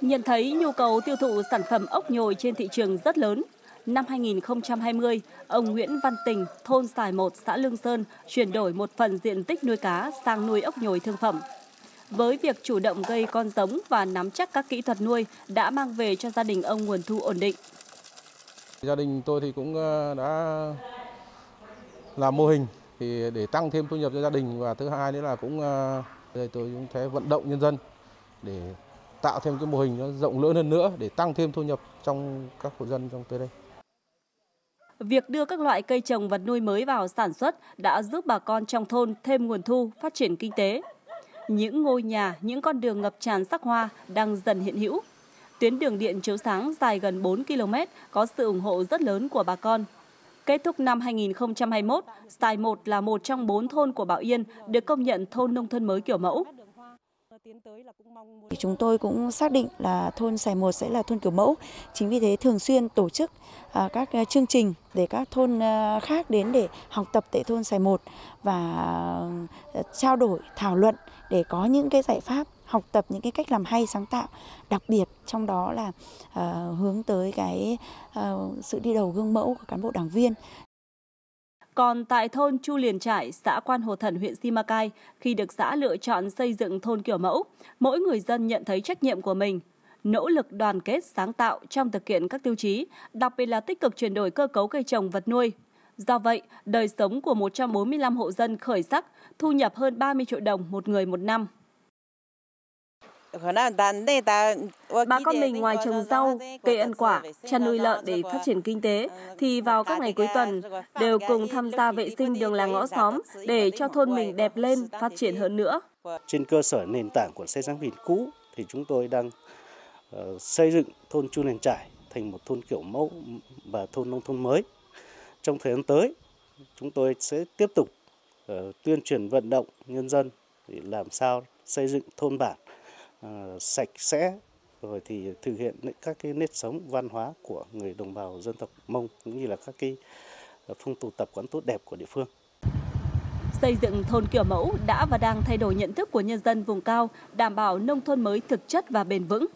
Nhận thấy nhu cầu tiêu thụ sản phẩm ốc nhồi trên thị trường rất lớn, năm 2020, ông Nguyễn Văn Tình, thôn Sài 1, xã Lương Sơn chuyển đổi một phần diện tích nuôi cá sang nuôi ốc nhồi thương phẩm. Với việc chủ động gây con giống và nắm chắc các kỹ thuật nuôi đã mang về cho gia đình ông nguồn thu ổn định. Gia đình tôi thì cũng ờ, đã làm mô hình thì để tăng thêm thu nhập cho gia đình và thứ hai nữa là cũng ờ, đây tôi cũng sẽ vận động nhân dân để tạo thêm cái mô hình nó rộng lớn hơn nữa để tăng thêm thu nhập trong các hộ dân trong tới đây. Việc đưa các loại cây trồng vật nuôi mới vào sản xuất đã giúp bà con trong thôn thêm nguồn thu, phát triển kinh tế. Những ngôi nhà, những con đường ngập tràn sắc hoa đang dần hiện hữu. Tuyến đường điện chiếu sáng dài gần 4 km có sự ủng hộ rất lớn của bà con. Kết thúc năm 2021, Sài 1 là một trong bốn thôn của Bảo Yên được công nhận thôn nông thôn mới kiểu mẫu. Chúng tôi cũng xác định là thôn Sài Một sẽ là thôn kiểu mẫu. Chính vì thế thường xuyên tổ chức à, các à, chương trình để các thôn à, khác đến để học tập tại thôn Sài Một và trao đổi, thảo luận để có những cái giải pháp học tập những cái cách làm hay sáng tạo đặc biệt trong đó là uh, hướng tới cái uh, sự đi đầu gương mẫu của cán bộ đảng viên còn tại thôn Chu Liền Trải, xã Quan Hồ Thần, huyện Simacai, khi được xã lựa chọn xây dựng thôn kiểu mẫu, mỗi người dân nhận thấy trách nhiệm của mình, nỗ lực đoàn kết sáng tạo trong thực hiện các tiêu chí, đặc biệt là tích cực chuyển đổi cơ cấu cây trồng vật nuôi. Do vậy, đời sống của 145 hộ dân khởi sắc, thu nhập hơn 30 triệu đồng một người một năm. Bà con mình ngoài trồng rau, cây ăn quả, chăn nuôi lợn để phát triển kinh tế, thì vào các ngày cuối tuần đều cùng tham gia vệ sinh đường làng ngõ xóm để cho thôn mình đẹp lên, phát triển hơn nữa. Trên cơ sở nền tảng của xây sáng vìn cũ thì chúng tôi đang uh, xây dựng thôn Chu Nền Trải thành một thôn kiểu mẫu và thôn nông thôn mới. Trong thời gian tới, chúng tôi sẽ tiếp tục uh, tuyên truyền vận động nhân dân để làm sao xây dựng thôn bản À, sạch sẽ rồi thì thực hiện các cái nếp sống văn hóa của người đồng bào dân tộc Mông cũng như là các cái à, phong tục tập quán tốt đẹp của địa phương. Xây dựng thôn kiểu mẫu đã và đang thay đổi nhận thức của nhân dân vùng cao, đảm bảo nông thôn mới thực chất và bền vững.